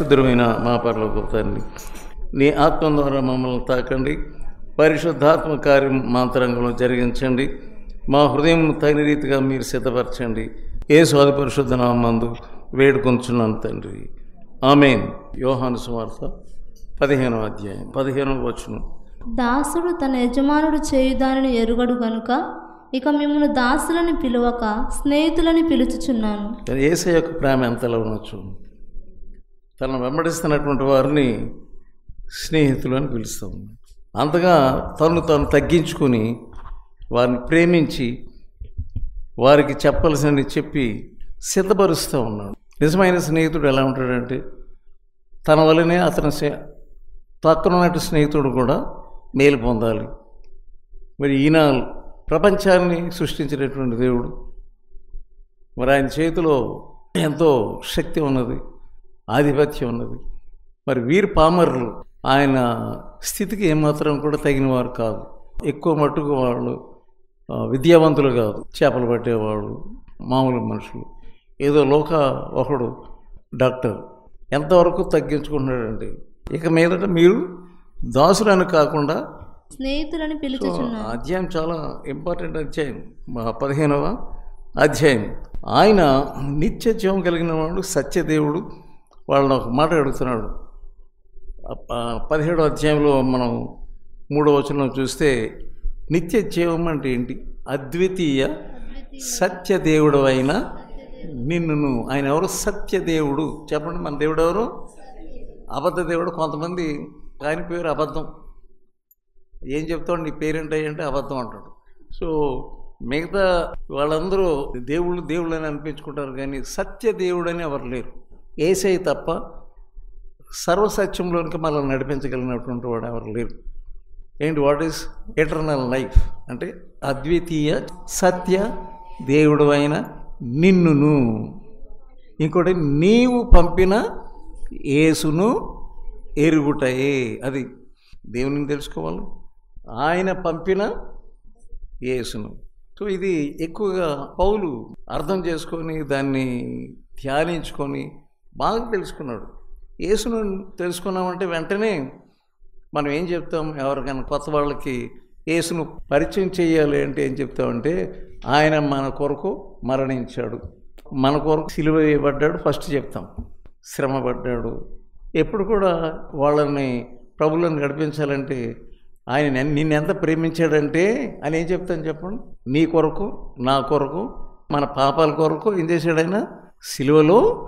పరిశుద్ధమైన మా పరలోక తండ్రి నీ ఆత్మ ద్వారా మమ్మల్ని తాకండి. పరిశుద్ధాత్మ కార్యం మాంతరంగంలో జరిగించండి. మా హృదయం తగిన రీతిగా మీరు సిద్ధపరచండి. ఏ స్వాది పరిశుద్ధ నామందు వేడుకొంచున్నాను తండ్రి. ఆమెన్. యోహాను సువార్త పదిహేనవ అధ్యాయం పదిహేనవ వచనం. దాసుడు తన యజమానుడు చేయు దానిని ఎరుగడు గనుక ఇక మిమ్మల్ని దాసులని పిలువక స్నేహితులని పిలుచుచున్నాను. ఏసై యొక్క ప్రేమ ఎంతలా ఉండొచ్చు తనను వెంబడిస్తున్నటువంటి వారిని స్నేహితులు అని పిలుస్తాం. అంతగా తను తను తగ్గించుకొని వారిని ప్రేమించి వారికి చెప్పాల్సినవి చెప్పి సిద్ధపరుస్తూ ఉన్నాడు. నిజమైన స్నేహితుడు ఎలా ఉంటాడంటే తన వల్లనే అతని స్నే- స్నేహితుడు కూడా మేలు పొందాలి. మరి ఈయన ప్రపంచాన్ని సృష్టించినటువంటి దేవుడు మరి ఆయన చేతిలో ఎంతో శక్తి ఉన్నది. ఆధిపత్యం ఉన్నది. మరి వీరు పామరులు ఆయన స్థితికి ఏమాత్రం కూడా తగిన వారు కాదు. ఎక్కువ మట్టుకు వాళ్ళు విద్యావంతులు కాదు. చేపలు పట్టేవాళ్ళు మామూలు మనుషులు. ఏదో లోక ఒకడు డాక్టర్. ఎంతవరకు తగ్గించుకుంటున్నాడండి? ఇక మీదట మీరు దాసులను కాకుండా స్నేహితులని అధ్యాయం చాలా ఇంపార్టెంట్ అధ్యాయం. మా పదిహేనవ అధ్యాయం. ఆయన నిత్య జీవం కలిగిన వాడు సత్యదేవుడు. వాళ్ళని ఒక మాట అడుగుతున్నాడు. పదిహేడో అధ్యాయంలో మనం మూడో వచనం చూస్తే నిత్య జీవం అంటే ఏంటి? అద్వితీయ సత్యదేవుడు అయిన నిన్నును. ఆయన ఎవరు? సత్యదేవుడు చెప్పండి మన దేవుడు ఎవరు? అబద్ధ దేవుడు. కొంతమంది ఆయన పేరు అబద్ధం. ఏం చెప్తాడు? నీ పేరేంటి? అంటే అబద్ధం అంటాడు. సో మిగతా వాళ్ళందరూ దేవుళ్ళు దేవుళ్ళు అని అనిపించుకుంటారు కానీ సత్య దేవుడని ఎవరు లేరు. ఏసై తప్ప సర్వసత్యంలోనికి మనల్ని నడిపించగలిగినటువంటి వాడు ఎవరు లేరు. ఏంటి? What is eternal life? అంటే అద్వితీయ సత్య దేవుడు అయిన నిన్నును. ఇంకోటి నీవు పంపిన యేసును ఎరుగుటయే. అది దేవుని తెలుసుకోవాలి. ఆయన పంపిన యేసును. సో ఇది ఎక్కువగా పౌలు అర్థం చేసుకొని దాన్ని ధ్యానించుకొని బాగా తెలుసుకున్నాడు. యేసును తెలుసుకున్నామంటే వెంటనే మనం ఏం చెప్తాం? ఎవరికైనా కొత్త వాళ్ళకి యేసును పరిచయం చేయాలి అంటే ఏం చెప్తామంటే ఆయన మన కొరకు మరణించాడు. మన కొరకు సిలువ వేయబడ్డాడు ఫస్ట్ చెప్తాం. శ్రమపడ్డాడు ఎప్పుడు కూడా వాళ్ళని ప్రభులను నడిపించాలంటే ఆయన నిన్నెంత ప్రేమించాడంటే అని ఏం చెప్తాను చెప్పండి? నీ కొరకు నా కొరకు మన పాపాల కొరకు ఏం చేశాడైనా సిలువలో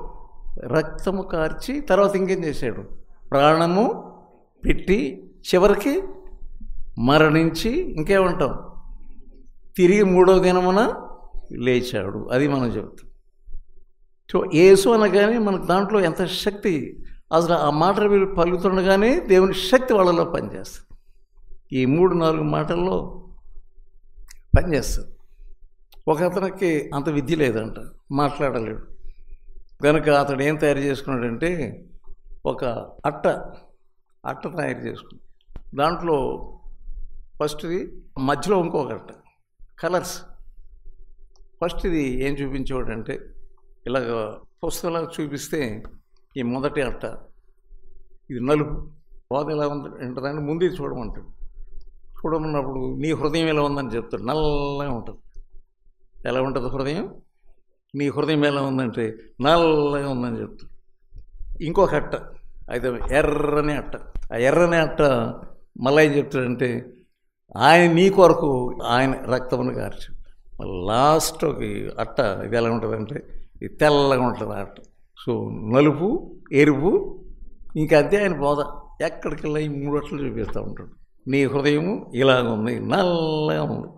రక్తము కార్చి తర్వాత ఇంకేం చేశాడు? ప్రాణము పెట్టి చివరికి మరణించి ఇంకేమంటాం? తిరిగి మూడో దినమున లేచాడు. అది మనం చెబుతాం. సో యేసు అనగానే మనకు దాంట్లో ఎంత శక్తి? అసలు ఆ మాటలు వీళ్ళు పలుకుతుండగానే దేవుని శక్తి వాళ్ళలో పనిచేస్తుంది. ఈ మూడు నాలుగు మాటల్లో పనిచేస్తుంది. ఒక అతనికి అంత విద్య లేదంట. మాట్లాడలేడు. కనుక అతడు ఏం తయారు చేసుకున్నాడంటే ఒక అట్ట అట్ట తయారు చేసుకున్నాడు. దాంట్లో ఫస్ట్ది మధ్యలో ఇంకొక అట్ట కలర్స్. ఫస్ట్ ఇది ఏం చూపించేవాడంటే ఇలాగ పుస్తకంలో చూపిస్తే ఈ మొదటి అట్ట ఇది నలుపు. బాధ ఎలా ఉంది ఉంటుందంటే ముందు ఇది చూడమంటాడు. చూడమన్నప్పుడు నీ హృదయం ఎలా ఉందని చెప్తాడు. నల్లగా ఉంటుంది. ఎలా ఉంటుంది హృదయం? నీ హృదయం ఎలా ఉందంటే నల్లగా ఉందని చెప్తాడు ఇంకొక అట్ట అయితే ఎర్రని అట్ట. ఆ ఎర్రని అట్ట మళ్ళీ ఏం చెప్తాడంటే ఆయన నీ కొరకు ఆయన రక్తమును కార్చు లాస్ట్ ఒక అట్ట ఇది ఎలా ఉంటుందంటే ఇది తెల్లగా ఉంటుంది ఆ అట్ట. సో నలుపు ఎరుపు ఇంకా అంతే ఆయన బోధ. ఎక్కడికి వెళ్ళి ఈ మూడు అట్లు చూపిస్తూ ఉంటాడు. నీ హృదయము ఇలాగ ఉంది నల్లగా ఉంది.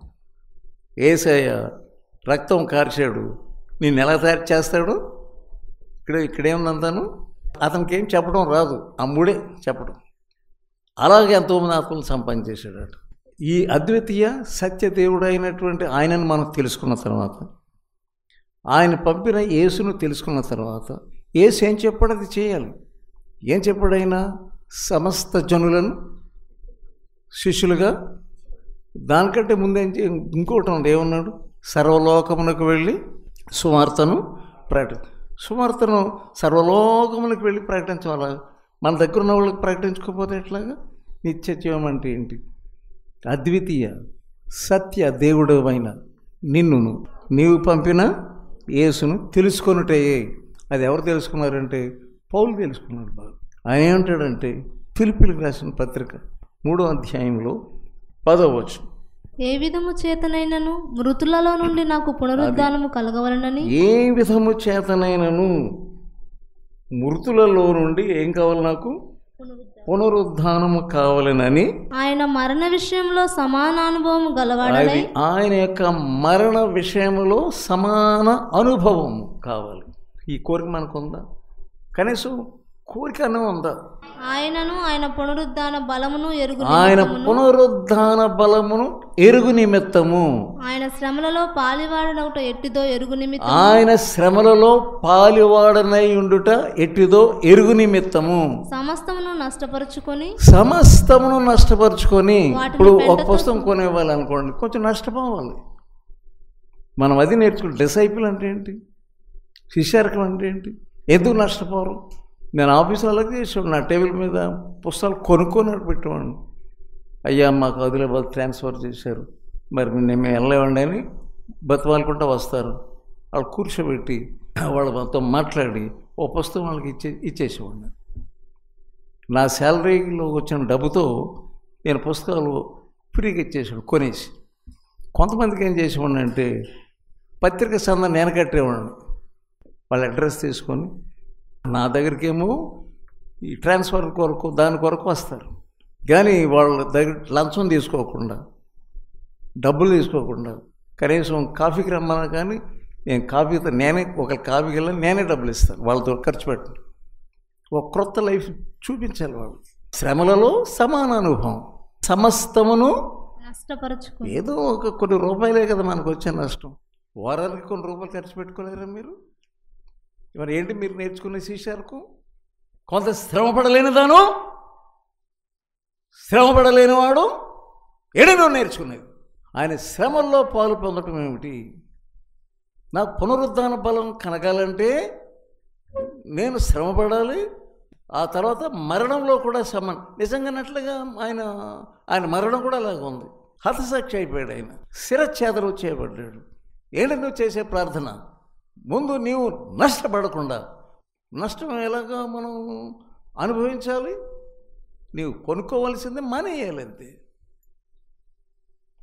ఏసయ్య రక్తం కార్చాడు నేను ఎలా తయారు చేస్తాడు? ఇక్కడ ఇక్కడేముందంతాను అతనికి ఏం చెప్పడం రాదు. ఆ మూడే చెప్పడం. అలాగే ఎంతోమంది ఆత్మలు సంపాదించేశాడు ఈ అద్వితీయ సత్యదేవుడు అయినటువంటి ఆయనను మనం తెలుసుకున్న తర్వాత ఆయన పంపిన యేసును తెలుసుకున్న తర్వాత యేసు ఏం చెప్పాడు? అది చేయాలి. ఏం చెప్పాడైనా సమస్త జనులను శిష్యులుగా దానికంటే ముందే ఇంకోటి ఏమన్నాడు? సర్వలోకమునకు వెళ్ళి సువార్తను ప్రకటి సువార్తను సర్వలోకములకు వెళ్ళి ప్రకటించాలి మన దగ్గర ఉన్న వాళ్ళకి ప్రకటించుకోకపోతే ఎట్లాగా? నిత్య అంటే ఏంటి? అద్వితీయ సత్య దేవుడు అయిన నిన్నును నీవు పంపిన యేసును తెలుసుకొనుటే. అది ఎవరు తెలుసుకున్నారంటే? పౌలు తెలుసుకున్నాడు బాబు ఆయన ఏమంటాడంటే? పిలుపులకు రాసిన పత్రిక మూడో అధ్యాయంలో పదవచ్చు ఏ విధము చేతనైనను? మృతులలో నుండి నాకు పునరుద్ధానము కలగవలనని? ఏ విధము చేతనైనను? మృతులలో నుండి ఏం కావాలి నాకు? పునరుద్ధానము. కావాలనని? ఆయన మరణ విషయంలో సమాన అనుభవం గలవాడనై అది ఆయన యొక్క మరణ విషయంలో సమాన అనుభవం కావాలి. ఈ కోరిక మనకు ఉందా కనీసం కోరిక అన్న ఉందా. ఆయనను ఆయన పునరుద్ధాన బలమును ఎరుగు ఆయన పునరుద్ధాన బలమును ఎరుగు నిమిత్తము. ఆయన శ్రమలలో పాలివాడనొకట ఎట్టిదో ఎరుగు నిమిత్తం ఆయన శ్రమలలో పాలివాడనై ఉండుట ఎట్టిదో ఎరుగు నిమిత్తము. సమస్తమును నష్టపరుచుకొని సమస్తమును నష్టపరుచుకొని ఇప్పుడు ఒక పుస్తకం కొనేవాలి అనుకోండి కొంచెం నష్టపోవాలి. మనం అది నేర్చుకుంటే డిసైపుల్ అంటే ఏంటి? శిష్యారకం అంటే ఏంటి? ఎందుకు నష్టపోరు? నేను ఆఫీసులో అలాగే చేసాడు నా టేబుల్ మీద పుస్తకాలు కొనుక్కొని పెట్టేవాడిని. అయ్యా మాకు ఆదిలాబాద్ ట్రాన్స్ఫర్ చేశారు. మరి నేను మేము వెళ్ళలేవండి అని బతిమాలుకుంటూ వస్తారు. వాళ్ళు కూర్చోబెట్టి వాళ్ళ మొత్తం మాట్లాడి ఓ పుస్తకం వాళ్ళకి ఇచ్చే ఇచ్చేసేవాడిని. నా శాలరీలో వచ్చిన డబ్బుతో నేను పుస్తకాలు ఫ్రీగా ఇచ్చేసాడు కొనేసి. కొంతమందికి ఏం చేసేవాడిని అంటే పత్రిక సంద నేను కట్టేవాడిని. వాళ్ళ అడ్రస్ తీసుకొని నా దగ్గరికేమో ఈ ట్రాన్స్ఫర్ కొరకు దాని కొరకు వస్తారు. కానీ వాళ్ళ దగ్గర లంచం తీసుకోకుండా డబ్బులు తీసుకోకుండా కనీసం కాఫీకి రమ్మన్నా కానీ నేను కాఫీతో నేనే ఒక కాఫీకి వెళ్ళి నేనే డబ్బులు ఇస్తాను. వాళ్ళతో ఖర్చు పెట్టను. ఒక క్రొత్త లైఫ్ చూపించాలి వాళ్ళు. శ్రమలలో సమాన అనుభవం. సమస్తమును ఏదో ఒక కొన్ని రూపాయలే కదా మనకు వచ్చే నష్టం. వారానికి కొన్ని రూపాయలు ఖర్చు పెట్టుకోలేరా మీరు? మరి ఏంటి మీరు నేర్చుకునే శిష్యాలకు కొంత శ్రమపడలేని దాను శ్రమపడలేని వాడు ఎడనో నేర్చుకునేది ఆయన శ్రమల్లో పాలు పొందటం ఏమిటి? నాకు పునరుద్ధాన బలం కనగాలంటే నేను శ్రమపడాలి ఆ తర్వాత మరణంలో కూడా సమ నిజంగానట్లుగా ఆయన ఆయన మరణం కూడా అలాగ ఉంది. హతసాక్షి అయిపోయాడు ఆయన. శిరఛేదలు చేయబడ్డాడు. ఏంటి నువ్వు చేసే ప్రార్థన? ముందు నీవు నష్టపడకుండా నష్టం ఎలాగా మనం అనుభవించాలి? నీవు కొనుక్కోవలసింది మానేయాలంతే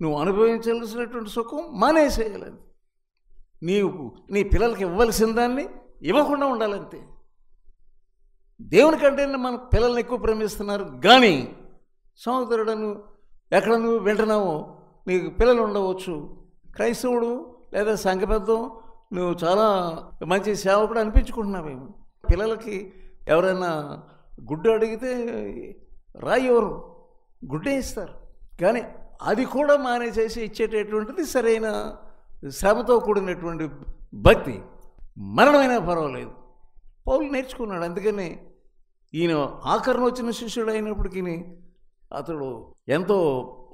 నువ్వు అనుభవించాల్సినటువంటి సుఖం మానేసేయాలి నీవు నీ పిల్లలకి ఇవ్వాల్సిన దాన్ని ఇవ్వకుండా ఉండాలంతే దేవుని కంటే మన పిల్లల్ని ఎక్కువ ప్రేమిస్తున్నారు. కానీ సహోదరుడను ఎక్కడ నువ్వు వింటున్నావో నీకు పిల్లలు ఉండవచ్చు. క్రైస్తవుడు లేదా సంఘ పెద్దం నువ్వు చాలా మంచి సేవకుడు అనిపించుకుంటున్నావేమో పిల్లలకి ఎవరైనా గుడ్డు అడిగితే రాయి ఎవరు? గుడ్డే ఇస్తారు. కానీ అది కూడా మానేసేసి ఇచ్చేటటువంటిది సరైన శ్రమతో కూడినటువంటి భక్తి. మరణమైనా పర్వాలేదు. పౌలు నేర్చుకున్నాడు. అందుకని ఈయన ఆఖరణ వచ్చిన శిష్యుడు అయినప్పటికీ అతడు ఎంతో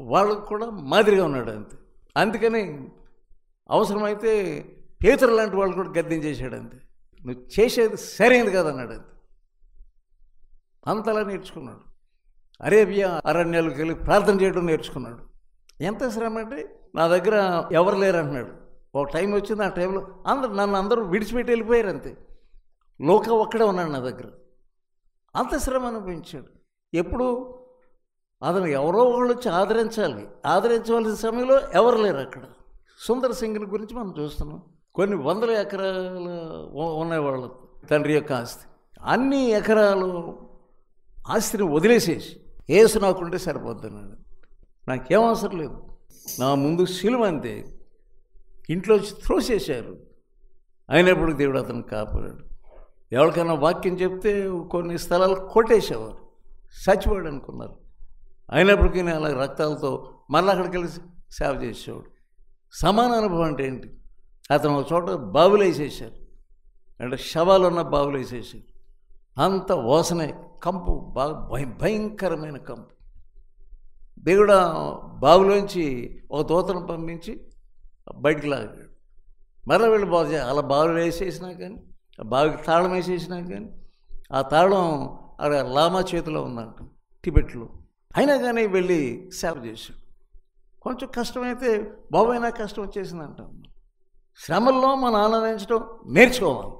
వాళ్ళకు కూడా మాదిరిగా ఉన్నాడు అంతే. అందుకని అవసరమైతే పేతురు లాంటి వాళ్ళు కూడా గద్దించేశాడు అంతే నువ్వు చేసేది సరైనది కదన్నాడు అంతే. అంతలా నేర్చుకున్నాడు. అరేబియా అరణ్యాలకు వెళ్ళి ప్రార్థన చేయడం నేర్చుకున్నాడు. ఎంత శ్రమ అంటే నా దగ్గర ఎవరు లేరు అంటున్నాడు. ఒక టైం వచ్చింది ఆ టైంలో అందరు నన్ను అందరూ విడిచిపెట్టి వెళ్ళిపోయారు అంతే. లోక ఒక్కడే ఉన్నాడు నా దగ్గర. అంత శ్రమ అనిపించాడు ఎప్పుడు? అతను ఎవరో ఒకళ్ళు వచ్చి ఆదరించాలి. ఆదరించవలసిన సమయంలో ఎవరు లేరు అక్కడ. సుందర్ సింగ్ని గురించి మనం చూస్తున్నాం. కొన్ని వందల ఎకరాలు ఉన్నాయి వాళ్ళ తండ్రి యొక్క ఆస్తి. అన్ని ఎకరాలు ఆస్తిని వదిలేసేసి ఏసు నాకుంటే సరిపోతున్నాడు నాకేం అవసరం లేదు. నా ముందు శిలువ అంతే. ఇంట్లో త్రోసేశారు అయినప్పుడు దేవుడు అతను కాపాడాడు. ఎవరికైనా వాక్యం చెప్తే కొన్ని స్థలాలు కొట్టేసేవారు. చచ్చిపోయాడు అనుకున్నారు. అయినప్పటికీ నేను అలా రక్తాలతో మళ్ళీ అక్కడికి వెళ్ళి సేవ చేసేవాడు. సమాన అనుభవం అంటే ఏంటి? అతను ఒక చోట బావులు వేసేసారు. అంటే శవాలు ఉన్న బావులు వేసేసారు. అంత వాసనే కంపు బాగా భయంకరమైన కంపు. దేవుడు బావిలోంచి ఒక దూతను పంపించి బయటికి లాగాడు. మరలా వీళ్ళు బాగు అలా బావులు వేసేసినా కానీ ఆ బావికి తాళం వేసేసినా కానీ ఆ తాళం అక్కడ లామా చేతిలో ఉందంట టిబెట్లో. అయినా కానీ వెళ్ళి సేవ చేశాడు. కొంచెం కష్టమైతే బాబైనా కష్టం వచ్చేసిందంట శ్రమల్లో మనం ఆనందించడం నేర్చుకోవాలి.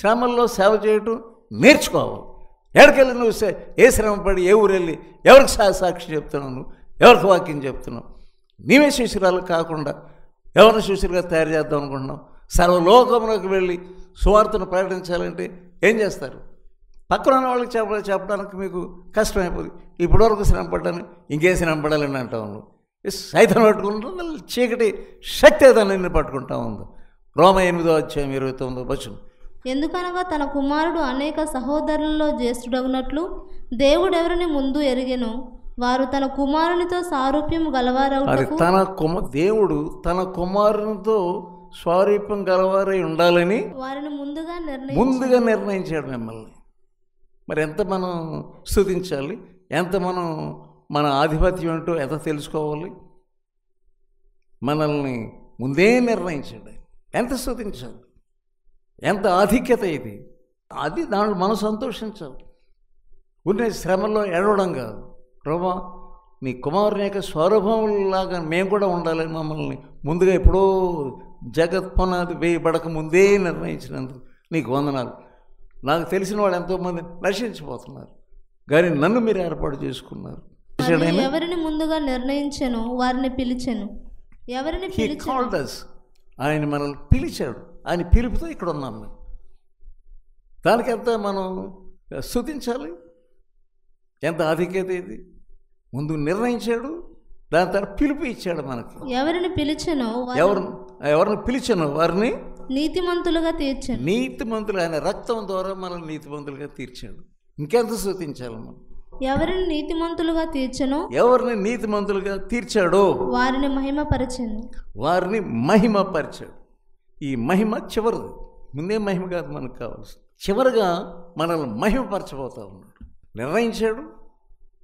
శ్రమల్లో సేవ చేయటం నేర్చుకోవాలి. ఎక్కడికెళ్ళి నువ్వు సే- ఏ శ్రమ పడి ఏ ఊరు వెళ్ళి ఎవరికి సా సాక్షి చెప్తున్నావు? నువ్వు ఎవరికి వాక్యం చెప్తున్నావు? నీవే శిష్యురాలు కాకుండా ఎవరిని శిష్యులుగా తయారు చేద్దాం అనుకుంటున్నావు? సర్వలోకంలోకి వెళ్ళి సువార్తను ప్రకటించాలంటే ఏం చేస్తారు? పక్కన ఉన్న వాళ్ళకి చెప్ప చెప్పడానికి మీకు కష్టమైపోతుంది ఇప్పటివరకు శ్రమ పడ్డాను ఇంకేం శ్రమ పడాలని అంటావు నువ్వు? సైతం పట్టుకుంటూ చీకటి శక్తి నిన్ను పట్టుకుంటా ఉంది. రోమ ఎనిమిదో అధ్యాయం ఇరవై తొమ్మిదో వచనం. ఎందుకనగా తన కుమారుడు అనేక సహోదరులలో జ్యేష్ఠుడగునట్లు దేవుడు ఎవరిని ముందు ఎరిగెను? వారు తన కుమారునితో సారూప్యం గలవారవుటకు తన కుమ దేవుడు తన కుమారునితో స్వారూప్యం గలవారై ఉండాలని వారిని ముందుగా నిర్ణయం ముందుగా నిర్ణయించాడు మిమ్మల్ని. మరి ఎంత మనం స్థుతించాలి ఎంత మనం మన ఆధిపత్యం ఏంటో ఎంత తెలుసుకోవాలి? మనల్ని ముందే నిర్ణయించండి. ఎంత స్థుతించాలి ఎంత ఆధిక్యత ఇది? అది దాంట్లో మనం సంతోషించాలి. ఉన్న శ్రమలో ఎడవడం కాదు. ప్రభా నీ కుమారుని యొక్క స్వరూపంలాగా మేము కూడా ఉండాలని మమ్మల్ని ముందుగా ఎప్పుడో జగత్పనాది వేయబడక ముందే నిర్ణయించినందుకు నీకు వందనాలు. నాకు తెలిసిన వాళ్ళు ఎంతోమంది నశించిపోతున్నారు. కానీ నన్ను మీరు ఏర్పాటు చేసుకున్నారు. మరియు ఎవరిని ముందుగా నిర్ణయించెను వారిని పిలిచెను. ఎవరిని అస్ ఆయన మనల్ని పిలిచాడు. ఆయన పిలుపుతో ఇక్కడ ఉన్నాం మేము. దానికి ఎంత మనం స్థుతించాలి ఎంత ఆధిక్యత ఇది? ముందు నిర్ణయించాడు దాని తర్వాత పిలుపు ఇచ్చాడు మనకి. ఎవరిని పిలిచెనో ఎవరు ఎవరిని పిలిచాను వారిని? నీతిమంతులుగా తీర్చెను. నీతిమంతులు ఆయన రక్తం ద్వారా మనల్ని నీతిమంతులుగా తీర్చాడు. ఇంకెంత స్థుతించాలి మనం? ఎవరిని నీతిమంతులుగా తీర్చెనో ఎవరిని నీతిమంతులుగా తీర్చాడో వారిని మహిమపరచెను. వారిని మహిమపరిచాడు. ఈ మహిమ చివరిది. ముందే మహిమ కాదు మనకు కావాల్సింది. చివరిగా మనల్ని మహిమపరచబోతా ఉన్నాడు. నిర్ణయించాడు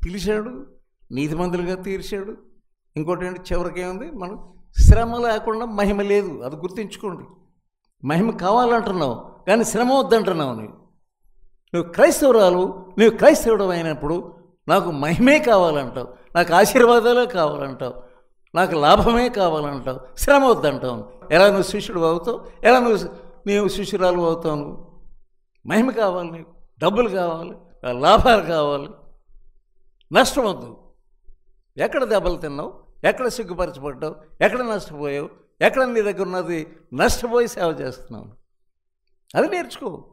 పిలిచాడు నీతిమంతులుగా తీర్చాడు. ఇంకోటి ఏంటి? చివరికి ఏముంది? మనం శ్రమ లేకుండా మహిమ లేదు. అది గుర్తుంచుకోండి. మహిమ కావాలంటున్నావు కానీ శ్రమ వద్దంటున్నావు నువ్వు నువ్వు క్రైస్తవురాలు నువ్వు క్రైస్తవుడు అయినప్పుడు నాకు మహిమే కావాలంటావు నాకు ఆశీర్వాదాలే కావాలంటావు నాకు లాభమే కావాలంటావు శ్రమ వద్దంటావు. ఎలా నువ్వు శిష్యుడు అవుతావు? ఎలా నువ్వు నీవు శిష్యురాలు అవుతావు నువ్వు? మహిమ కావాలి నీకు డబ్బులు కావాలి లాభాలు కావాలి. నష్టం వద్దు. ఎక్కడ దెబ్బలు తిన్నావు? ఎక్కడ సిగ్గుపరచబడ్డావు? ఎక్కడ నష్టపోయావు? ఎక్కడ నీ దగ్గర ఉన్నది నష్టపోయి సేవ చేస్తున్నావు? అది నేర్చుకో.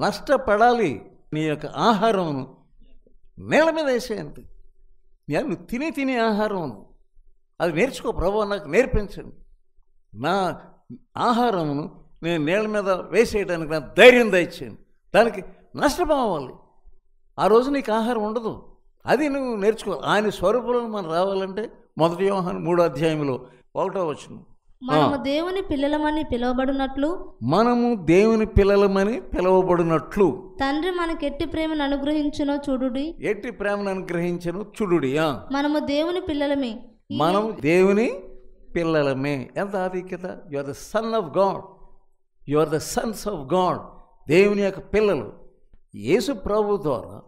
నష్టపడాలి. నీ యొక్క ఆహారమును నేల మీద వేసేయండి. నేను తిని తిని తినే ఆహారమును. అది నేర్చుకో ప్రభు నాకు నేర్పించండి. నా ఆహారమును నేను నేల మీద వేసేయడానికి నా ధైర్యం దయచేయండి. దానికి నష్టపోవాలి. ఆ రోజు నీకు ఆహారం ఉండదు. అది నువ్వు నేర్చుకో. ఆయన స్వరూపంలో మనం రావాలంటే మొదటి వ్యవహారం మూడో అధ్యాయంలో ఒకటో వచ్చినాం మనము దేవుని పిల్లలమని పిలువబడినట్లు మనము దేవుని పిల్లలమని పిలువబడినట్లు. తండ్రి మనకెట్టి ప్రేమను అనుగ్రహించునో చూడుడి. ఎట్టి ప్రేమను అనుగ్రహించను చుడుడియా మనము దేవుని పిల్లలమే. మనం దేవుని పిల్లలమే. ఎంత ఆధిక్యత? You are the son of God you are the sons of God దేవుని యొక్క పిల్లలు. యేసు ప్రభు ద్వారా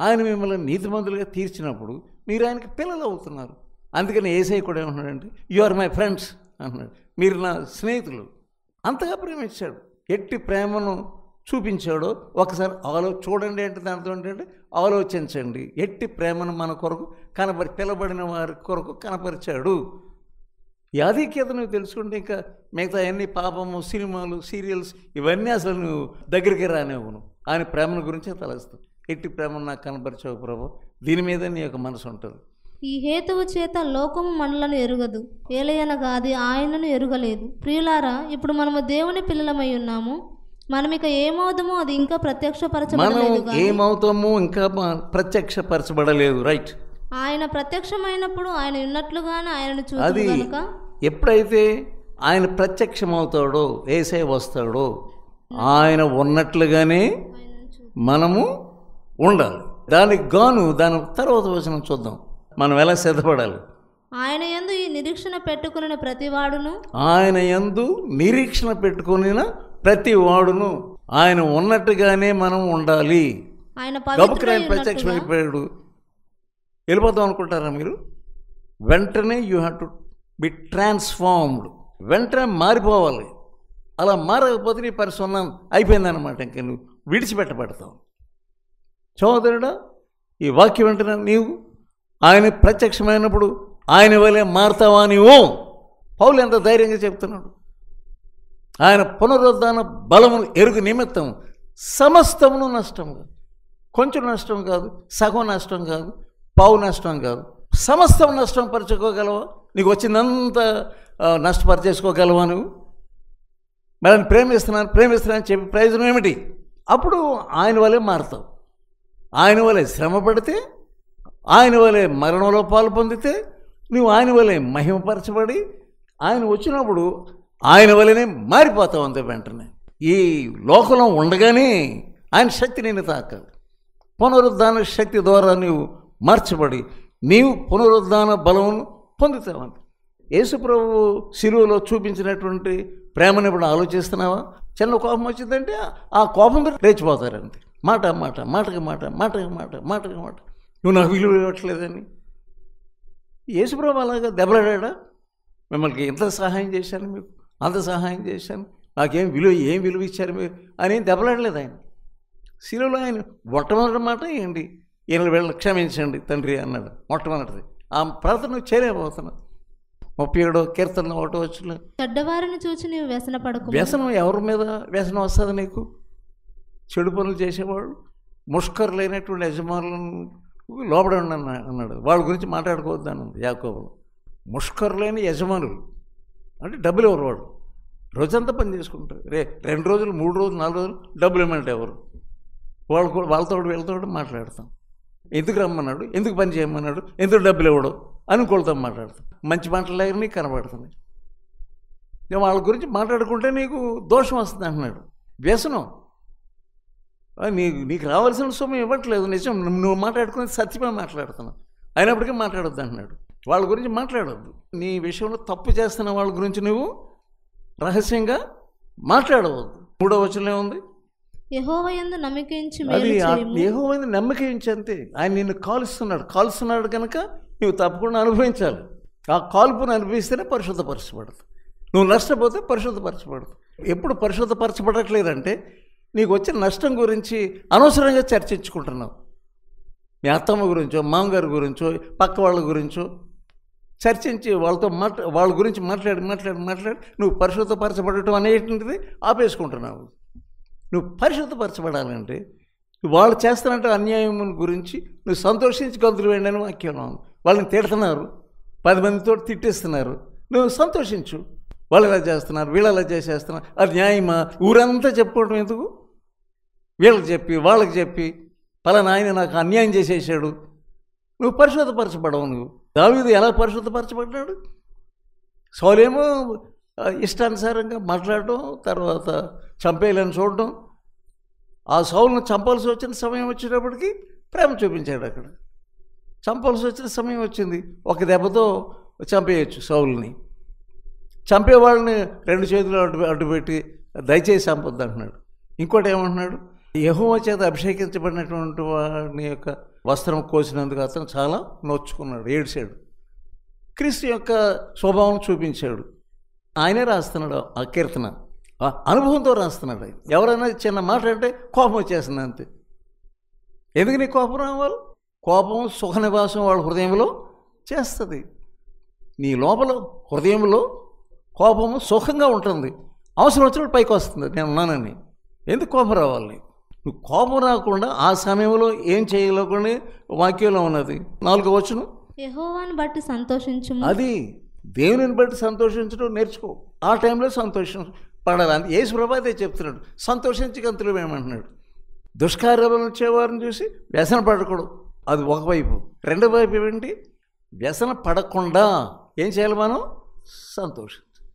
ఆయన మిమ్మల్ని నీతిమంతులుగా తీర్చినప్పుడు మీరు ఆయనకి పిల్లలు అవుతున్నారు. అందుకని ఏసై కూడా ఏమంటున్నాడంటే యు ఆర్ మై ఫ్రెండ్స్ అంటున్నాడు. మీరు నా స్నేహితులు. అంతగా ప్రేమించాడు. ఎట్టి ప్రేమను చూపించాడో ఒకసారి ఆలో చూడండి అంటే దాంతో ఏంటంటే ఆలోచించండి. ఎట్టి ప్రేమను మన కొరకు కనపరి పిలబడిన వారి కొరకు కనపరిచాడు. ఈ నువ్వు తెలుసుకుంటే ఇంకా మిగతా అన్ని పాపము సినిమాలు సీరియల్స్ ఇవన్నీ అసలు నువ్వు దగ్గరికి రానివ్వను ఆయన ప్రేమను గురించే తలస్తావు. ఎట్టి ప్రేమను నాకు కనపరిచావు ప్రభు. దీని మీద నీ యొక్క మనసు ఉంటుంది. ఈ హేతువు చేత లోకము మనలను ఎరుగదు. ఏలయనగా అది ఆయనను ఎరుగలేదు. ప్రియులారా ఇప్పుడు మనము దేవుని పిల్లలమై ఉన్నాము. మనం ఇక ఏమవుదామో అది ఇంకా ప్రత్యక్షపరచబడలేదు ఏమవుతామో ఇంకా ప్రత్యక్షపరచబడలేదు. రైట్ ఆయన ప్రత్యక్షమైనప్పుడు ఆయన ఉన్నట్లుగానే ఆయనను చూసి ఎప్పుడైతే ఆయన ప్రత్యక్షమవుతాడో ఏసై వస్తాడో ఆయన ఉన్నట్లుగానే మనము ఉండాలి. దానికి గాను దాని తర్వాత వచనం చూద్దాం. మనం ఎలా సిద్ధపడాలి? ఆయన యందు ఈ నిరీక్షణ పెట్టుకున్న ప్రతివాడును? ఆయన యందు నిరీక్షణ పెట్టుకొనిన ప్రతి వాడును ఆయన ఉన్నట్టుగానే మనం ఉండాలి. ఆయన ఉన్నట్టుగా? ప్రత్యక్షమైపోయాడు. వెళ్ళిపోతాం అనుకుంటారా మీరు? వెంటనే you have to be transformed వెంటనే మారిపోవాలి. అలా మారకపోతే నీ పరిశున్నం అయిపోయిందన్నమాట ఇంక నువ్వు విడిచిపెట్టబడతావు. సోదరుడా ఈ వాక్యం వెంటనే నీవు ఆయన ప్రత్యక్షమైనప్పుడు ఆయన వలె మారుతావా నీవు పౌలు ఎంత ధైర్యంగా చెప్తున్నాడు? ఆయన పునరుద్ధాన బలమును ఎరుగు నిమిత్తం సమస్తమును నష్టం కాదు. కొంచెం నష్టం కాదు సగం నష్టం కాదు పావు నష్టం కాదు. సమస్తం నష్టం పరచుకోగలవా? నీకు వచ్చిందంతా నష్టపరిచేసుకోగలవా నువ్వు? మరి ఆయన ప్రేమిస్తున్నాను ప్రేమిస్తున్నాను చెప్పి ప్రయోజనం ఏమిటి? అప్పుడు ఆయన వలె మారుతావు. ఆయన వలె శ్రమ పడితే ఆయన వలె మరణంలో పాలు పొందితే నువ్వు ఆయన వలె మహిమపరచబడి ఆయన వచ్చినప్పుడు ఆయన వలనే మారిపోతావు అంతే వెంటనే. ఈ లోకంలో ఉండగానే ఆయన శక్తి నేను తాకాలి. పునరుద్ధాన శక్తి ద్వారా నీవు మార్చబడి నీవు పునరుద్ధాన బలమును పొందుతావంట యేసుప్రభు శిలువలో చూపించినటువంటి ప్రేమను ఇప్పుడు ఆలోచిస్తున్నావా? చిన్న కోపం వచ్చిందంటే ఆ కోపంతో లేచిపోతారంతే మాట మాట మాటకి మాట మాటకి మాట మాటకి మాట. నువ్వు నాకు విలువ ఇవ్వట్లేదని. యేసుప్రభు అలాగా దెబ్బలాడా మిమ్మల్ని ఎంత సహాయం చేశాను మీకు అంత సహాయం చేశాను నాకేం విలువ ఏం విలువ ఇచ్చారు మీరు అని ఏం దెబ్బలాడలేదు ఆయన. శిలువలో ఆయన మొట్టమొదటి మాట ఏంటి? ఈయన వీళ్ళని క్షమించండి తండ్రి అన్నాడు మొట్టమొదటిది. ఆ ప్రార్థన చేరేపోతున్నా ముప్పై ఏడో కీర్తన ఒకటో వచ్చిన చెడ్డవారిని చూచి నీవు వ్యసన పడకు వ్యసనం ఎవరి మీద? వ్యసనం వస్తుంది నీకు? చెడు పనులు చేసేవాళ్ళు ముష్కరులైనటువంటి యజమానులను లోపల ఉండను అన్నాడు. వాళ్ళ గురించి మాట్లాడుకోవద్దాను యాకోబులు. ముష్కరులేని యజమానులు. అంటే డబ్బులు ఎవరు వాడు రోజంతా పని చేసుకుంటారు. రే రెండు రోజులు మూడు రోజులు నాలుగు రోజులు డబ్బులు ఇవ్వమంటే ఎవరు? వాళ్ళు కూడా వాళ్ళతో వీళ్ళతో మాట్లాడతాం. ఎందుకు రమ్మన్నాడు? ఎందుకు పని చేయమన్నాడు? ఎందుకు డబ్బులు ఇవ్వడు? అని మాట్లాడతాం. మంచి మాటలు నీకు కనబడుతుంది నేను వాళ్ళ గురించి మాట్లాడుకుంటే నీకు దోషం వస్తుంది అంటున్నాడు. వ్యసనం. నీకు నీకు రావాల్సిన సొమ్ము ఇవ్వట్లేదు నిజం. నువ్వు మాట్లాడుకునేది సత్యమే మాట్లాడుతున్నావు. అయినప్పటికీ మాట్లాడొద్దు అంటున్నాడు. వాళ్ళ గురించి మాట్లాడొద్దు. నీ విషయంలో తప్పు చేస్తున్న వాళ్ళ గురించి నువ్వు రహస్యంగా మాట్లాడవద్దు. మూడో వచనం ఉంది యహోవయందు నమ్మకించి అది నమ్మకించి అంతే. ఆయన నిన్ను కాలుస్తున్నాడు. కాలుస్తున్నాడు కనుక నువ్వు తప్పకుండా అనుభవించాలి. ఆ కాల్పును అనుభవిస్తేనే పరిశుద్ధపరచబడదు. నువ్వు నష్టపోతే పరిశుద్ధపరచబడదు. ఎప్పుడు పరిశుద్ధపరచబడట్లేదంటే నీకు వచ్చిన నష్టం గురించి అనవసరంగా చర్చించుకుంటున్నావు. మీ అత్తమ్మ గురించో మామగారి గురించో పక్క వాళ్ళ గురించో చర్చించి వాళ్ళతో మాట్లా వాళ్ళ గురించి మాట్లాడి మాట్లాడి మాట్లాడి నువ్వు పరిశుద్ధపరచబడటం అనేటువంటిది ఆపేసుకుంటున్నావు. నువ్వు పరిశుద్ధపరచబడాలంటే వాళ్ళు చేస్తున్నట్టు అన్యాయం గురించి నువ్వు సంతోషించి గంతులు వేయండి అని వాక్యం వాళ్ళని తిడుతున్నారు. పది మందితో తిట్టేస్తున్నారు. నువ్వు సంతోషించు. వాళ్ళు ఇలా చేస్తున్నారు? వీళ్ళు అలా చేసేస్తున్నారు? అది న్యాయమా? ఊరంతా చెప్పుకోవటం ఎందుకు? వీళ్ళకి చెప్పి వాళ్ళకి చెప్పి పలానా ఆయన నాకు అన్యాయం చేసేసాడు. నువ్వు పరిశుద్ధపరచబడవు నువ్వు. దావీదు ఎలా పరిశుద్ధపరచబడ్డాడు? సౌలేమో ఇష్టానుసారంగా మాట్లాడటం తర్వాత చంపేయాలని చూడటం ఆ సౌలను చంపాల్సి వచ్చిన సమయం వచ్చేటప్పటికి ప్రేమ చూపించాడు అక్కడ. చంపాల్సి వచ్చిన సమయం వచ్చింది. ఒక దెబ్బతో చంపేయచ్చు సౌల్ని. చంపేవాళ్ళని రెండు చేతులు అడ్డు అడ్డుపెట్టి దయచేసి చంపొద్దు అంటున్నాడు. ఇంకోటి ఏమంటున్నాడు? యహోవ చేత అభిషేకించబడినటువంటి వాడిని యొక్క వస్త్రం కోసినందుకు అతను చాలా నొచ్చుకున్నాడు ఏడ్చాడు. క్రీస్తు యొక్క స్వభావం చూపించాడు. ఆయనే రాస్తున్నాడు ఆ కీర్తన. ఆ అనుభవంతో రాస్తున్నాడు ఆయన. ఎవరైనా చిన్న మాట అంటే కోపం వచ్చేస్తుంది అంతే. ఎందుకు నీ కోపం రావాలి? కోపం సుఖ నివాసం వాళ్ళ హృదయంలో చేస్తుంది. నీ లోపల హృదయంలో కోపము సుఖంగా ఉంటుంది. అవసరం వచ్చినప్పుడు పైకి వస్తుంది. నేను ఉన్నానని. ఎందుకు కోపం రావాలి నీకు? నువ్వు కోపం రాకుండా ఆ సమయంలో ఏం చేయలేకుండా వాక్యంలో ఉన్నది. నాలుగో వచ్చును యహోవాను బట్టి సంతోషించుము. అది దేవునిని బట్టి సంతోషించడం నేర్చుకో. ఆ టైంలో సంతోషం పడాలి. అంతే. యేసు ప్రభు అదే చెప్తున్నాడు. సంతోషించి గంతులు ఏమంటున్నాడు? దుష్కార్యాలను వచ్చేవారిని చూసి వ్యసన పడకూడదు. అది ఒకవైపు రెండో వైపు ఏంటి వ్యసన పడకుండా ఏం చేయాలి మనం? సంతోషించు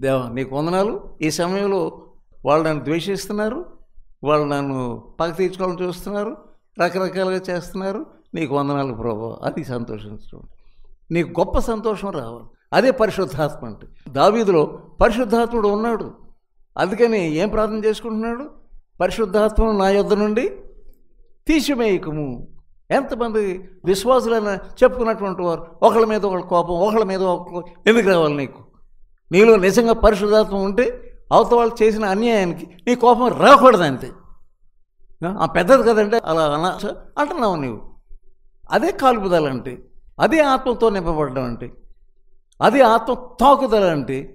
దేవా నీకు వందనాలు. ఈ సమయంలో వాళ్ళు నన్ను ద్వేషిస్తున్నారు. వాళ్ళు నన్ను పగ తీర్చుకోవాలని చూస్తున్నారు రకరకాలుగా చేస్తున్నారు. నీకు వందనాలు ప్రభావం అది సంతోషించడం నీకు గొప్ప సంతోషం రావాలి. అదే పరిశుద్ధాత్మ అంటే. దావీదులో పరిశుద్ధాత్ముడు ఉన్నాడు. అందుకని ఏం ప్రార్థన చేసుకుంటున్నాడు? పరిశుద్ధాత్మను నా యొద్ద నుండి తీసివేయకము. ఎంతమంది విశ్వాసులైన చెప్పుకున్నటువంటి వారు ఒకళ్ళ మీద ఒకళ్ళ కోపం ఒకళ్ళ మీద ఒకళ్ళు ఎందుకు రావాలి నీకు? నీలో నిజంగా పరిశుద్ధాత్మ ఉంటే అవతల వాళ్ళు చేసిన అన్యాయానికి నీ కోపం రాకూడదు అంతే. ఆ పెద్దది కదంటే అలా అన అంటున్నావు నీవు. అదే కాల్పుదల అంటే అదే ఆత్మతో నింపబడడం అంటే అదే ఆత్మ తాకుదల అంటే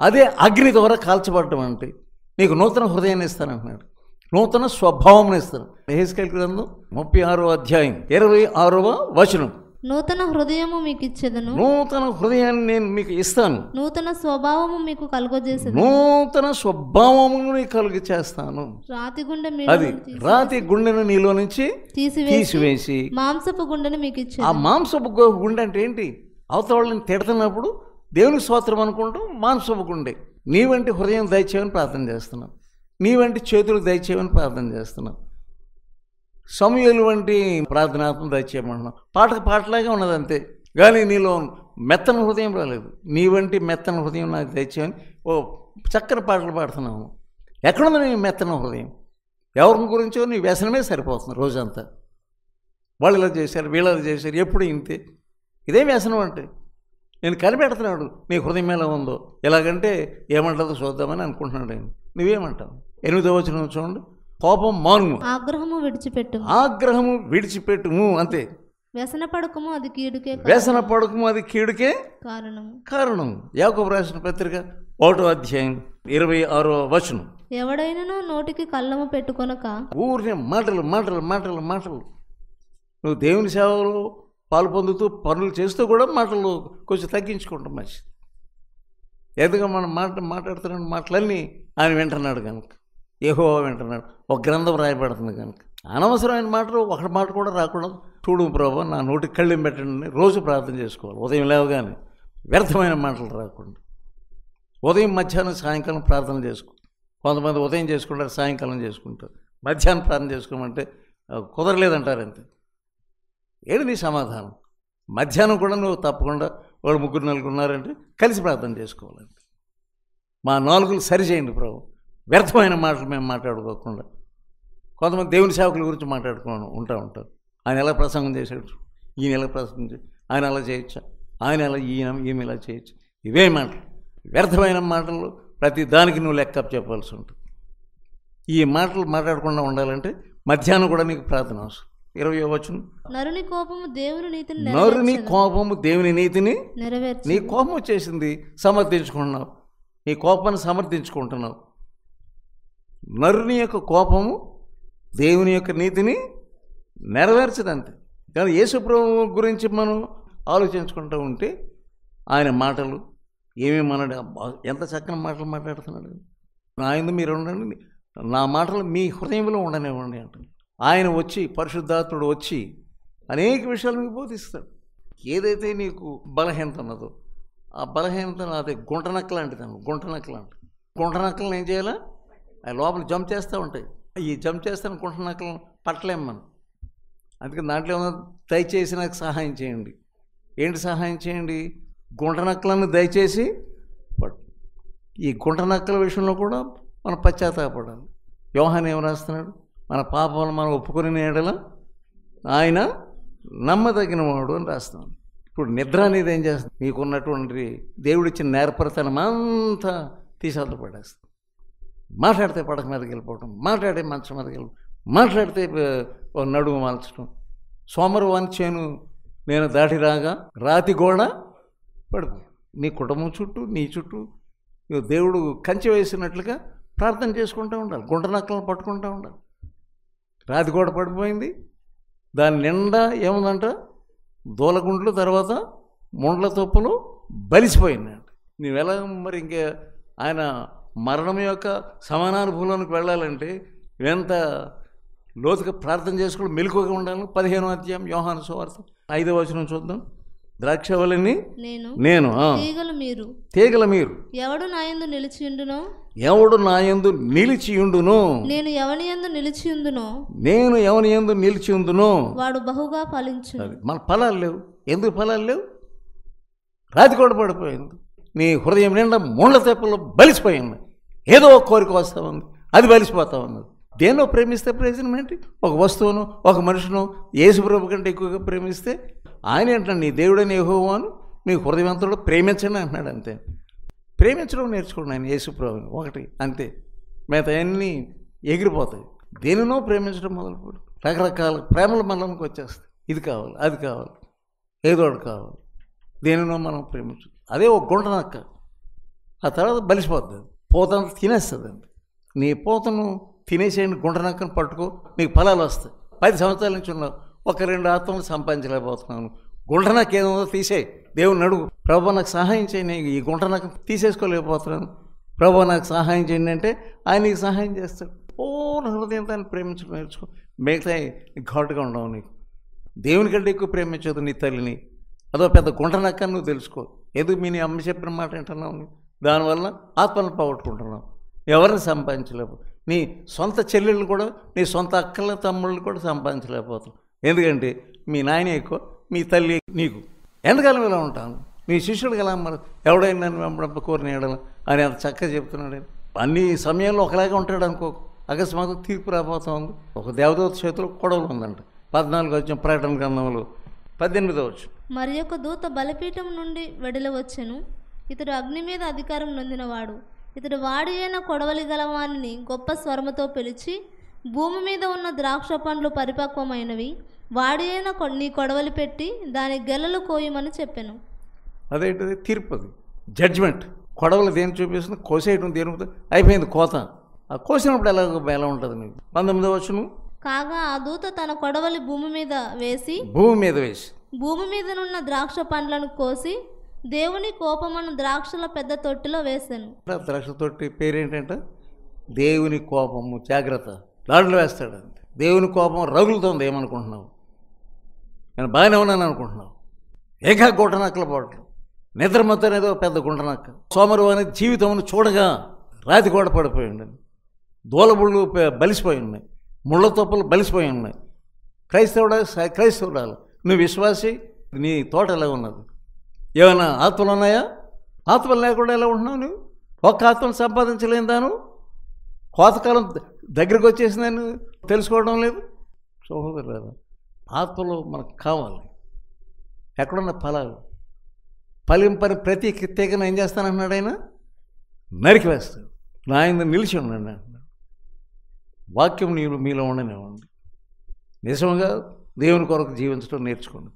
అదే అగ్ని ద్వారా కాల్చబడటం అంటే నీకు నూతన హృదయాన్ని ఇస్తాను అంటున్నాడు. నూతన స్వభావం ఇస్తాను. హేస్కెల్ గ్రంథం ముప్పై ఆరో అధ్యాయం ఇరవై ఆరవ వచనం. నూతన హృదయము మీకు ఇచ్చేదను నూతన హృదయాన్ని నేను మీకు ఇస్తాను. నూతన స్వభావము మీకు కలుగజేసేది నూతన స్వభావమును నీకు కలుగు చేస్తాను రాతి గుండె అది రాతి గుండెను నీలో నుంచి తీసివేసి తీసివేసి మాంసపు గుండెను మీకు ఆ ఇచ్చేది మాంసపు గు- గుండె అంటే ఏంటి? అవతల వాళ్ళని తిడుతున్నప్పుడు దేవుని స్తోత్రం అనుకుంటూ మాంసపు గుండె. నీ వంటి హృదయం దయచేయమని ప్రార్థన చేస్తున్నాం. నీ వంటి చేతులు దయచేయమని ప్రార్థన చేస్తున్నాం. సమయలు వంటి ప్రార్థనాత్మ దయచేయమంటున్నాం. పాటకు పాటలాగే ఉన్నది అంతే. కానీ నీలో మెత్తన హృదయం రాలేదు. నీ వంటి మెత్తన హృదయం నాకు దయచేయని ఓ చక్కని పాటలు పాడుతున్నాము. ఎక్కడుంది నీ మెత్తన హృదయం? ఎవరి గురించో నీ వ్యసనమే సరిపోతుంది రోజంతా. వాళ్ళు ఇలా చేశారు వీళ్ళు చేశారు ఎప్పుడు ఇంతే. ఇదే వ్యసనం అంటే. నేను కనిపెడుతున్నాడు నీ హృదయం ఎలా ఉందో. ఎలాగంటే ఏమంటుందో చూద్దామని అనుకుంటున్నాడు నేను నువ్వేమంటావు? ఎనిమిదో వచ్చిన చూడండి. కోపం మానుము ఆగ్రహము విడిచిపెట్టు ఆగ్రహము విడిచిపెట్టుము అంతే. వ్యసన పడకము అది కీడుకే వ్యసన పడకము అది కీడుకే కారణము. కారణం. యాకోబు రాసిన పత్రిక ఒకటో అధ్యాయం ఇరవై ఆరో వచనం. ఎవడైనను నోటికి కళ్ళము పెట్టుకొనక ఊరినే మాటలు మాటలు మాటలు మాటలు. నువ్వు దేవుని సేవలో పాలు పొందుతూ పనులు చేస్తూ కూడా మాటలు కొంచెం తగ్గించుకుంటాం మంచిది ఎందుకంటే మనం మాట మాట్లాడుతున్న మాటలన్నీ ఆయన వింటున్నాడు కనుక ఏహో వింటున్నాడు. ఒక గ్రంథం రాయబడుతుంది కనుక. అనవసరమైన మాటలు ఒక మాట కూడా రాకుండా చూడు ప్రభు నా నోటికి కళ్ళెం పెట్టండి. రోజు ప్రార్థన చేసుకోవాలి. ఉదయం లేవగానే వ్యర్థమైన మాటలు రాకుండా ఉదయం మధ్యాహ్నం సాయంకాలం ప్రార్థన చేసుకో. కొంతమంది ఉదయం చేసుకుంటారు సాయంకాలం చేసుకుంటారు. మధ్యాహ్నం ప్రార్థన చేసుకోమంటే కుదరలేదంటారు అంతే. ఏడు నీ సమాధానం? మధ్యాహ్నం కూడా నువ్వు తప్పకుండా వాళ్ళు ముగ్గురు నలుగురు ఉన్నారంటే కలిసి ప్రార్థన చేసుకోవాలంటే మా నాలుగులు సరిచేయండి ప్రభు. వ్యర్థమైన మాటలు మేము మాట్లాడుకోకుండా కొంతమంది దేవుని సేవకుల గురించి మాట్లాడుకున్నాను ఉంటా ఉంటారు. ఆయన ఎలా ప్రసంగం చేశాడు? ఈయన ఎలా ప్రసంగం చేశాడు ఆయన అలా చేయొచ్చా? ఆయన ఎలా ఈయన ఈమె ఇలా చేయొచ్చు? ఇవే మాటలు. వ్యర్థమైన మాటలు ప్రతి దానికి నువ్వు లెక్క చెప్పాల్సి ఉంటుంది. ఈ మాటలు మాట్లాడకుండా ఉండాలంటే మధ్యాహ్నం కూడా నీకు ప్రార్థన అవసరం. ఇరవై వచ్చిన నరుని కోపము దేవుని నీతిని నరుని కోపము దేవుని నీతిని నెరవేర్చి నీ కోపం వచ్చేసింది సమర్థించుకుంటున్నావు. నీ కోపాన్ని సమర్థించుకుంటున్నావు. నరుని యొక్క కోపము దేవుని యొక్క నీతిని నెరవేర్చదంతే. కానీ యేసుప్రభు గురించి మనం ఆలోచించుకుంటూ ఉంటే ఆయన మాటలు ఏమేమి అన్నాడు ఎంత చక్కని మాటలు మాట్లాడుతున్నాడు. నా మీరు ఉండండి నా మాటలు మీ హృదయంలో ఉండనివ్వండి అంటాడు. ఆయన వచ్చి పరిశుద్ధాత్ముడు వచ్చి అనేక విషయాలు మీకు బోధిస్తాడు. ఏదైతే నీకు బలహీనత ఉన్నదో ఆ బలహీనత అది గుంటనక్క లాంటిది అన్న గుంటనక్క లాంటిది గుంటనక్కలను ఏం చేయాలా? అవి లోపల జంప్ చేస్తూ ఉంటాయి. ఈ జంప్ చేస్తాను గుంటనక్కలను పట్టలేం మనం. అందుకే దాంట్లో ఏమన్నా దయచేసి నాకు సహాయం చేయండి. ఏంటి సహాయం చేయండి? గుంటనక్కలను దయచేసి పట్టు ఈ గుంటనక్కల విషయంలో కూడా మనం పశ్చాత్తాపడాలి. యోహాన్ ఏం రాస్తున్నాడు? మన పాపాలను మనం ఒప్పుకొని నేడల ఆయన నమ్మదగినవాడు అని రాస్తున్నాడు. ఇప్పుడు నిద్ర అనేది ఏం చేస్తుంది? మీకున్నటువంటి దేవుడిచ్చిన నేర్పరతనం అంతా తీసేద్దు పడేస్తుంది మాట్లాడితే పడక మీదకి వెళ్ళిపోవటం మాట్లాడే మంచం మీదకి వెళ్ళిపోవడం మాట్లాడితే నడుము మార్చడం సోమరు చేను నేను దాటి రాగా రాతి గోడ పడిపోయాను నీ కుటుంబం చుట్టూ నీ చుట్టూ దేవుడు కంచె వేసినట్లుగా ప్రార్థన చేసుకుంటూ ఉండాలి గుంట నక్కలను పట్టుకుంటూ ఉండాలి. రాతి గోడ పడిపోయింది. దాని నిండా ఏముందంట? దూలగుండ్లు తర్వాత ముండ్ల తొప్పులు బలిసిపోయినాయి అంట మరి ఇంకే ఆయన మరణం యొక్క సమానానుభవంలోనికి వెళ్ళాలంటే ఎంత లోతుగా ప్రార్థన చేసుకుని మెలకుగా ఉండాలి పదిహేను అధ్యాయం యోహాను సువార్త ఐదో వచనం చూద్దాం. ద్రాక్షవల్లిని నేను నేను తీగలు మీరు. తీగల మీరు. ఎవడు నా యందు నిలిచియుండునో ఎవడు నా యందు నిలిచియుండును నేను ఎవని యందు నిలిచియుందునో నేను ఎవని యందు నిలిచియుందును వాడు బహుగా ఫలించును. అది మన ఫలాలు లేవు. ఎందుకు ఫలాలు లేవు? రాతి కూడా పడిపోయింది నీ హృదయం నిండా మూల తెప్పలు బలిసిపోయింది. ఏదో ఒక కోరిక వస్తూ ఉంది. అది బలిసిపోతా ఉన్నది దేనిలో ప్రేమిస్తే ప్రయోజనం ఏంటి? ఒక వస్తువును ఒక మనుషును యేసుప్రభు కంటే ఎక్కువగా ప్రేమిస్తే ఆయన ఏంటంటే నీ దేవుడని యెహోవాను మీ హృదయవంతుడు ప్రేమించండి అంటున్నాడు అంతే. ప్రేమించడం నేర్చుకోండి ఆయన యేసుప్రభుని ఒకటి అంతే. మిగతా అన్నీ ఎగిరిపోతాయి. దేనినో ప్రేమించడం మొదలుపెడు రకరకాల ప్రేమల మనలోకి వచ్చేస్తాయి. ఇది కావాలి అది కావాలి ఏదో ఒకటి కావాలి. దేనినో మనం ప్రేమించు. అదే ఒక గుంట నక్క ఆ తర్వాత బలిసిపోతుంది పోతంతా తినేస్తుంది. నీ పోతను తినేసేయండి గుంట నక్కను పట్టుకో నీకు ఫలాలు వస్తాయి. పది సంవత్సరాల నుంచి ఉన్నావు. ఒక రెండు ఆత్మలు సంపాదించలేకపోతున్నాను. గుంట నక్క ఏదో తీసేయి. దేవుని అడుగు. ప్రభు నాకు సహాయం చేయండి నేను ఈ గుంట తీసేసుకోలేకపోతున్నాను. ప్రభు నాకు సహాయం చేయండి అంటే ఆయన నీకు సహాయం చేస్తాడు. పూర్ణ హృదయం హృదయంతో ఆయన ప్రేమించడం నేర్చుకో. మిగతా ఘాటుగా ఉండవు నీకు. దేవుని కంటే ఎక్కువ ప్రేమించదు నీ తల్లిని. అదో పెద్ద గుంట నక్క నువ్వు తెలుసుకో. ఎందుకు మీ అమ్మ చెప్పిన మాట వింటున్నావు నువ్వు. దానివల్ల ఆత్మను పోగొట్టుకుంటున్నావు ఎవరిని సంపాదించలేవు నీ సొంత చెల్లెళ్ళు కూడా నీ సొంత అక్కల తమ్ముళ్ళు కూడా సంపాదించలేకపోతున్నావు ఎందుకంటే మీ నాయన ఎక్కువ మీ తల్లి నీకు. ఎంతకాలం ఇలా ఉంటాను నీ శిష్యుడికి ఎలా మరి? ఎవడైనా నన్ను వెంబడంప కోరిన ఎడల అని అంత చక్కగా చెప్తున్నాడు. అన్ని సమయంలో ఒకలాగే ఉంటాడు అనుకో అకస్మాత్తు తీర్పు రాబోతా ఉంది. ఒక దేవదూత చేతిలో కొడవలు ఉందంట. పద్నాలుగు వచ్చిన ప్రకటన గ్రంథంలో పద్దెనిమిదో వచ్చు మరి యొక్క దూత బలపీఠం నుండి వెడల వచ్చెను. ఇతడు అగ్ని మీద అధికారం నొందినవాడు. ఇతడు వాడి అయిన కొడవలి గలవానిని గొప్ప స్వరముతో పిలిచి భూమి మీద ఉన్న ద్రాక్ష పండ్లు పరిపక్వమైనవి వాడి అయిన నీ కొడవలి పెట్టి దాని గెలలు కోయమని చెప్పాను. అదేంటిది? తీర్పు అది. జడ్జ్మెంట్ కొడవలు దేని చూపిస్తుంది? కోసేయటం దేని అయిపోయింది కోత. ఆ కోసినప్పుడు ఎలా ఎలా ఉంటుంది నీకు? పంతొమ్మిదో వచ్చును కాగా ఆ దూత తన కొడవలి భూమి మీద వేసి భూమి మీద వేసి. భూమి మీదనున్న ద్రాక్ష పండ్లను కోసి దేవుని కోపమును ద్రాక్షల పెద్ద తొట్టిలో వేశాను. ద్రాక్ష తొట్టి పేరేంటంటే? దేవుని కోపము జాగ్రత్త. దాంట్లో వేస్తాడు అంతే. దేవుని కోపం రగులుతోంది ఏమనుకుంటున్నావు? నేను బాగానే ఉన్నాను అనుకుంటున్నావు. ఏకా గుంటనక్కల పోవట్లు నిద్ర మొత్తం ఏదో పెద్ద గుంటనక్క. సోమరు అనేది జీవితం చూడగా రాతి కూడా పడిపోయి ఉండండి దూలబుళ్ళు బలిసిపోయి ఉన్నాయి ముళ్ళ తొప్పలు బలిసిపోయి ఉన్నాయి క్రైస్తవుడా స- క్రైస్తవుడాలు నువ్వు విశ్వాసి నీ తోట ఎలా ఉన్నది? ఏమైనా ఆత్మలు ఉన్నాయా? ఆత్మలు లేకుండా ఎలా ఉంటున్నావు నువ్వు? ఒక్క ఆత్మను సంపాదించలేని దాను? కోతకాలం ద- దగ్గరికి వచ్చేసిందని తెలుసుకోవడం లేదు? సహోదరు ఆత్మలు మనకు కావాలి. ఎక్కడున్న ఫలాలు? ఫలింపని ప్రతి తీగను ఏం చేస్తానంటున్నాడు ఆయన? నరికి వేస్తాడు. నా ఆయన నిలిచి ఉండండి అంటున్నాడు. వాక్యం నీరు మీలో ఉండనివ్వండి. నిజంగా దేవుని కొరకు జీవించడం నేర్చుకోండి.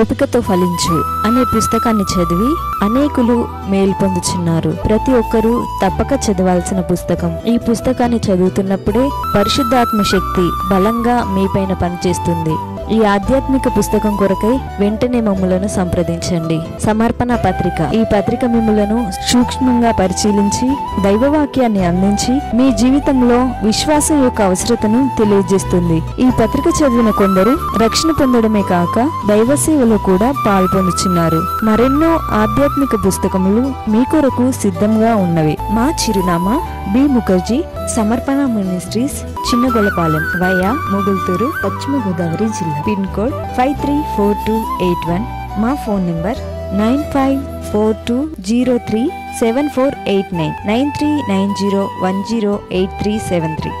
ఓపికతో ఫలించు అనే పుస్తకాన్ని చదివి అనేకులు మేలు పొందుచున్నారు. ప్రతి ఒక్కరూ తప్పక చదవాల్సిన పుస్తకం. ఈ పుస్తకాన్ని చదువుతున్నప్పుడే పరిశుద్ధాత్మ శక్తి బలంగా మీపైన పనిచేస్తుంది. ఈ ఆధ్యాత్మిక పుస్తకం కొరకై వెంటనే మమ్ములను సంప్రదించండి. సమర్పణ పత్రిక. ఈ పత్రిక మిమ్ములను సూక్ష్మంగా పరిశీలించి దైవవాక్యాన్ని అందించి మీ జీవితంలో విశ్వాసం యొక్క అవసరతను తెలియజేస్తుంది. ఈ పత్రిక చదివిన కొందరు రక్షణ పొందడమే కాక దైవ సేవలో కూడా పాల్పొందుచున్నారు. మరెన్నో ఆధ్యాత్మిక పుస్తకములు మీ కొరకు సిద్ధంగా ఉన్నవి. మా చిరునామా బి. ముఖర్జీ సమర్పణ మినిస్ట్రీస్ చిన్నగొలపాలెం వయా ముగుల్తూరు పశ్చిమ గోదావరి జిల్లా. Pin code five three four two eight one. మా phone number nine five four two zero three seven four eight nine. Nine three nine zero one zero eight three seven three.